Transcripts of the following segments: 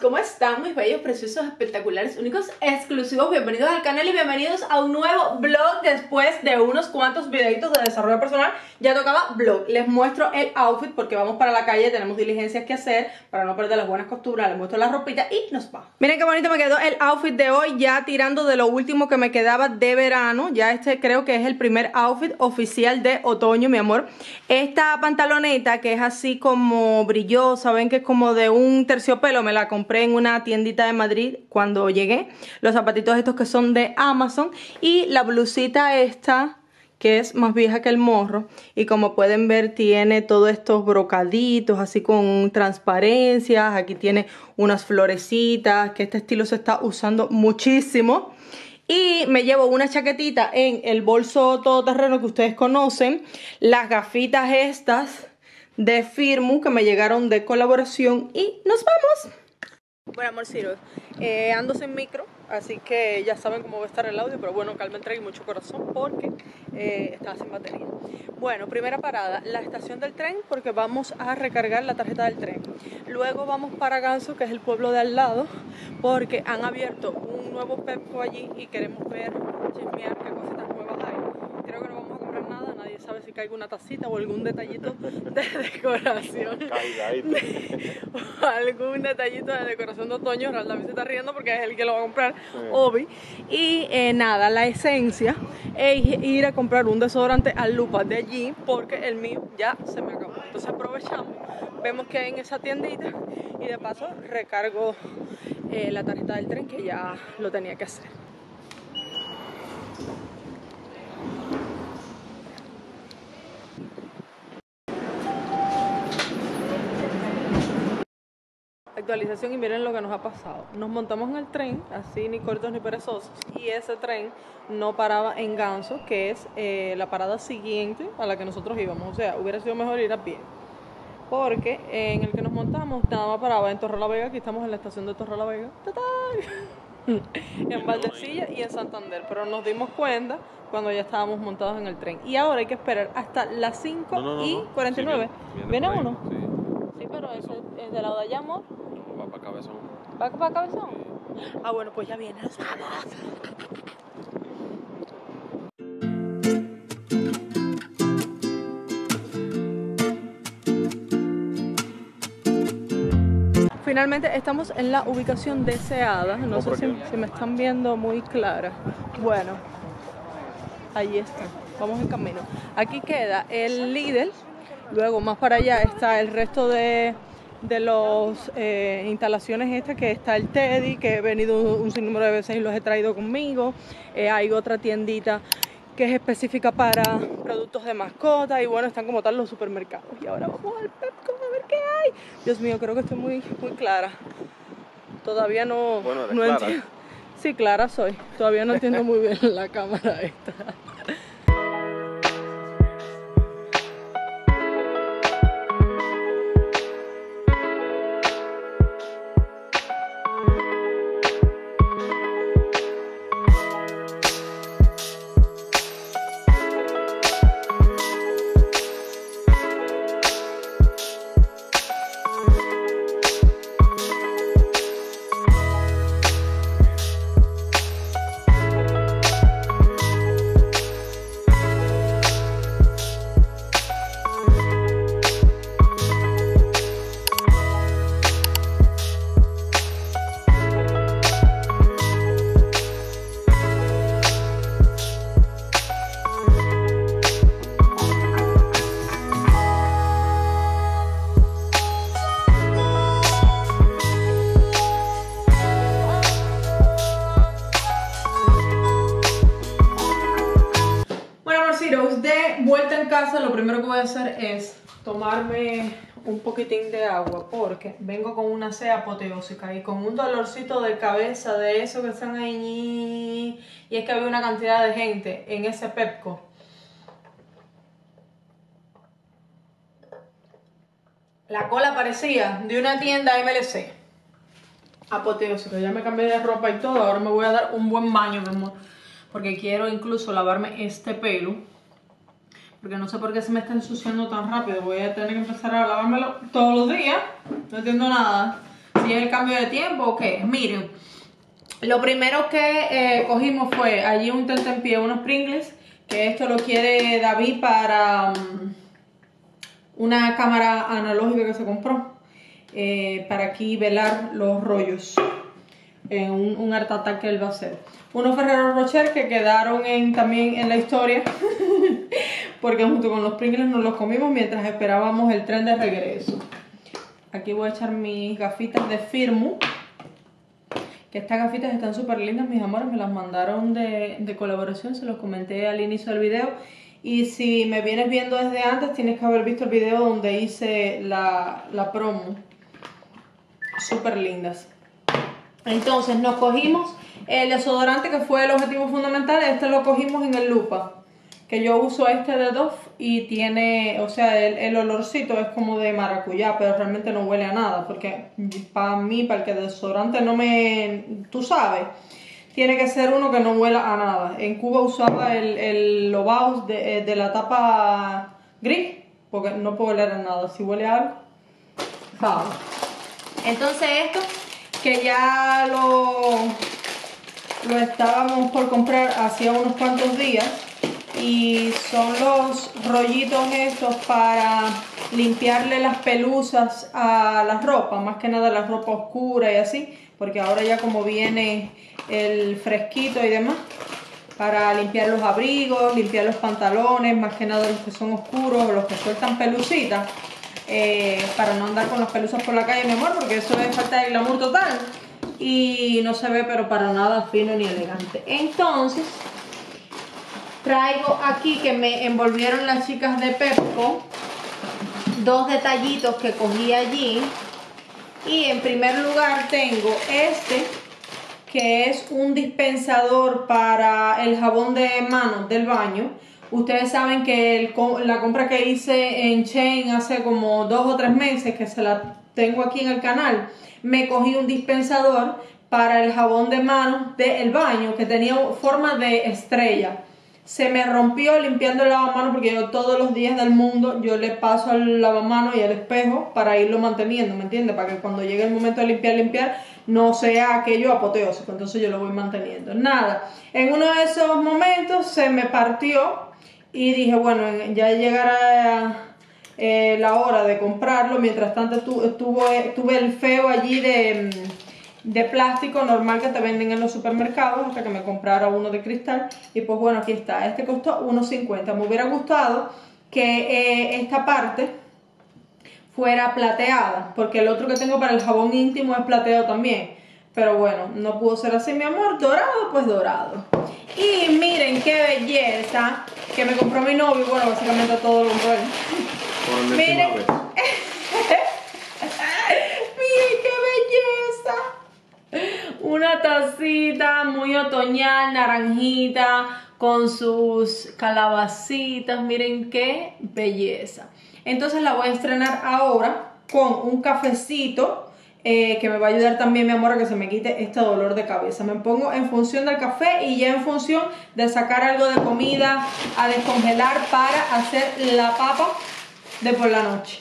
¿cómo están mis bellos, preciosos, espectaculares, únicos, exclusivos? Bienvenidos al canal y bienvenidos a un nuevo vlog después de unos cuantos videitos de desarrollo personal. Ya tocaba vlog. Les muestro el outfit porque vamos para la calle, tenemos diligencias que hacer para no perder las buenas costuras. Les muestro la ropita y nos vamos. Miren qué bonito me quedó el outfit de hoy, ya tirando de lo último que me quedaba de verano. Ya este creo que es el primer outfit oficial de otoño, mi amor. Esta pantaloneta que es así como brillosa, ven que es como de un terciopelo, me la compré en una tiendita de Madrid cuando llegué. Los zapatitos estos que son de Amazon y la blusita esta que es más vieja que el morro y como pueden ver tiene todos estos brocaditos así con transparencias, aquí tiene unas florecitas, que este estilo se está usando muchísimo. Y me llevo una chaquetita en el bolso todoterreno que ustedes conocen, las gafitas estas de Firmu que me llegaron de colaboración y nos vamos. Bueno, amorcitos, eh, ando sin micro, así que ya saben cómo va a estar el audio, pero bueno, calma, entregue mucho corazón porque eh, estaba sin batería. Bueno, primera parada, la estación del tren, porque vamos a recargar la tarjeta del tren. Luego vamos para Ganso, que es el pueblo de al lado, porque han abierto un nuevo Pepco allí y queremos ver, chismear qué cositas nuevas hay. Creo que no vamos a comprar sabe si caiga una tacita o algún detallito de decoración. o algún detallito de decoración de otoño. David se está riendo porque es el que lo va a comprar, Obi. Y eh, nada, la esencia es ir a comprar un desodorante al Lupa de allí porque el mío ya se me acabó. Entonces aprovechamos, vemos que hay en esa tiendita y de paso recargo eh, la tarjeta del tren que ya lo tenía que hacer. Actualización y miren lo que nos ha pasado. Nos montamos en el tren, así ni cortos ni perezosos, y ese tren no paraba en Ganso, que es eh, la parada siguiente a la que nosotros íbamos. O sea, hubiera sido mejor ir a pie. Porque en el que nos montamos nada más paraba en Torre la Vega, aquí estamos en la estación de Torre la Vega. en Valdecilla y en Santander, pero nos dimos cuenta cuando ya estábamos montados en el tren. Y ahora hay que esperar hasta las 5 y 49. ¿Viene, uno? Sí. pero ese es de lado de allá, amor. Va para cabezón. ¿Va para cabezón? Ah, bueno, pues ya viene, nos vamos. Finalmente estamos en la ubicación deseada. No sé si, si, me están viendo muy clara. Bueno, ahí está. Vamos en camino. Aquí queda el Lidl. Luego más para allá está el resto de, de las eh, instalaciones estas que está el Teddy, que he venido un sinnúmero de veces y los he traído conmigo. Eh, hay otra tiendita que es específica para productos de mascota y bueno, están como tal los supermercados. Y ahora vamos al Pepco a ver qué hay. Dios mío, creo que estoy muy, muy clara. Todavía no, bueno, no entiendo. Sí, clara soy. Todavía no entiendo muy bien la cámara esta. Lo primero que voy a hacer es tomarme un poquitín de agua porque vengo con una sed apoteósica y con un dolorcito de cabeza de eso que están ahí y es que había una cantidad de gente en ese Pepco. La cola parecía de una tienda MLC apoteósica, ya me cambié de ropa y todo ahora me voy a dar un buen baño mi amor porque quiero incluso lavarme este pelo porque no sé por qué se me está ensuciando tan rápido. Voy a tener que empezar a lavármelo todos los días. No entiendo nada. Si es el cambio de tiempo o qué. Miren, lo primero que eh, cogimos fue allí un tentempié, unos Pringles, que esto lo quiere David para mm, una cámara analógica que se compró, eh, para aquí velar los rollos en un, un art attack que él va a hacer. Unos Ferrero Rocher que quedaron también en la historia, porque junto con los Pringles nos los comimos mientras esperábamos el tren de regreso. Aquí voy a echar mis gafitas de Firmu. Que estas gafitas están súper lindas, mis amores. Me las mandaron de, colaboración, se los comenté al inicio del video. Y si me vienes viendo desde antes, tienes que haber visto el video donde hice la, la promo. Súper lindas. Entonces nos cogimos el desodorante que fue el objetivo fundamental. Este lo cogimos en el Lupa que yo uso este de Dove y tiene, o sea, el, olorcito es como de maracuyá, pero realmente no huele a nada, porque para mí, para el que desodorante no me, tú sabes, tiene que ser uno que no huela a nada. En Cuba usaba el, el Lobaus de, eh, de la tapa gris, porque no puedo oler a nada, si huele a algo, vamos. Entonces esto, que ya lo, lo estábamos por comprar hacía unos cuantos días, y son los rollitos estos para limpiarle las pelusas a la ropa, más que nada la ropa oscura y así, porque ahora ya como viene el fresquito y demás, para limpiar los abrigos, limpiar los pantalones, más que nada los que son oscuros, los que sueltan pelucitas, eh, para no andar con las pelusas por la calle, mi amor, porque eso es falta de glamour total y no se ve pero para nada fino ni elegante. Entonces, traigo aquí que me envolvieron las chicas de Pepco. Dos detallitos que cogí allí. Y en primer lugar tengo este que es un dispensador para el jabón de manos del baño. Ustedes saben que la compra que hice en Chain hace como dos o tres meses que se la tengo aquí en el canal me cogí un dispensador para el jabón de manos del baño que tenía forma de estrella se me rompió limpiando el lavamanos porque yo todos los días del mundo yo le paso al lavamanos y al espejo para irlo manteniendo, ¿me entiendes? Para que cuando llegue el momento de limpiar, limpiar, no sea aquello apoteósico, entonces yo lo voy manteniendo. Nada, en uno de esos momentos se me partió y dije, bueno, ya llegará eh, la hora de comprarlo, mientras tanto tuve el feo allí de de plástico normal que te venden en los supermercados hasta que me comprara uno de cristal. Y pues bueno aquí está. Este costó 1.50 me hubiera gustado que eh, esta parte fuera plateada porque el otro que tengo para el jabón íntimo es plateado también. Pero bueno no pudo ser así mi amor. Dorado pues dorado. Y miren qué belleza que me compró mi novio. Bueno básicamente todo lo compró miren Una tacita muy otoñal, naranjita, con sus calabacitas. Miren qué belleza. Entonces la voy a estrenar ahora con un cafecito. Eh, que me va a ayudar también, mi amor, a que se me quite este dolor de cabeza. Me pongo en función del café y ya en función de sacar algo de comida a descongelar para hacer la papa de por la noche.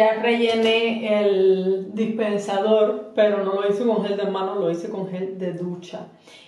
Ya rellené el dispensador, pero no lo hice con gel de mano, lo hice con gel de ducha.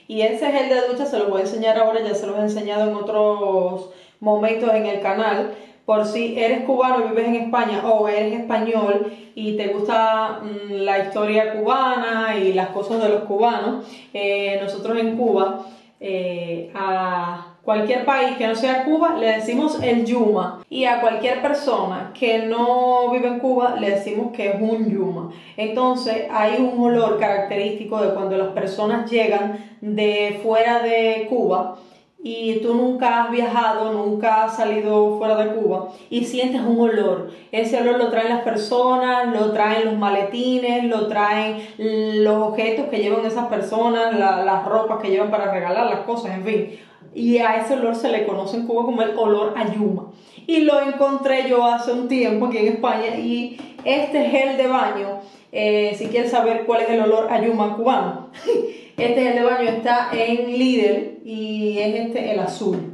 Y ese gel de ducha se lo voy a enseñar ahora, ya se los he enseñado en otros momentos en el canal. Por si eres cubano y vives en España o eres español y te gusta mm, la historia cubana y las cosas de los cubanos, eh, nosotros en Cuba, eh, a cualquier país que no sea Cuba le decimos el yuma y a cualquier persona que no vive en Cuba le decimos que es un yuma. Entonces hay un olor característico de cuando las personas llegan de fuera de Cuba y tú nunca has viajado, nunca has salido fuera de Cuba y sientes un olor. Ese olor lo traen las personas, lo traen los maletines, lo traen los objetos que llevan esas personas, las ropas que llevan para regalar, las cosas, en fin. Y a ese olor se le conoce en Cuba como el olor a yuma. Y lo encontré yo hace un tiempo aquí en España y este gel de baño, eh, si quieres saber cuál es el olor a yuma cubano, Este el de baño está en Lidl y es este el azul.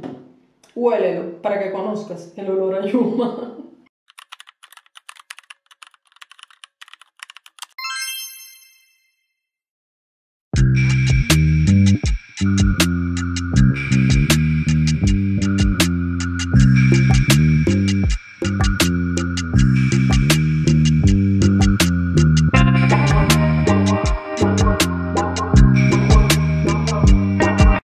Huélelo para que conozcas el olor a yuma.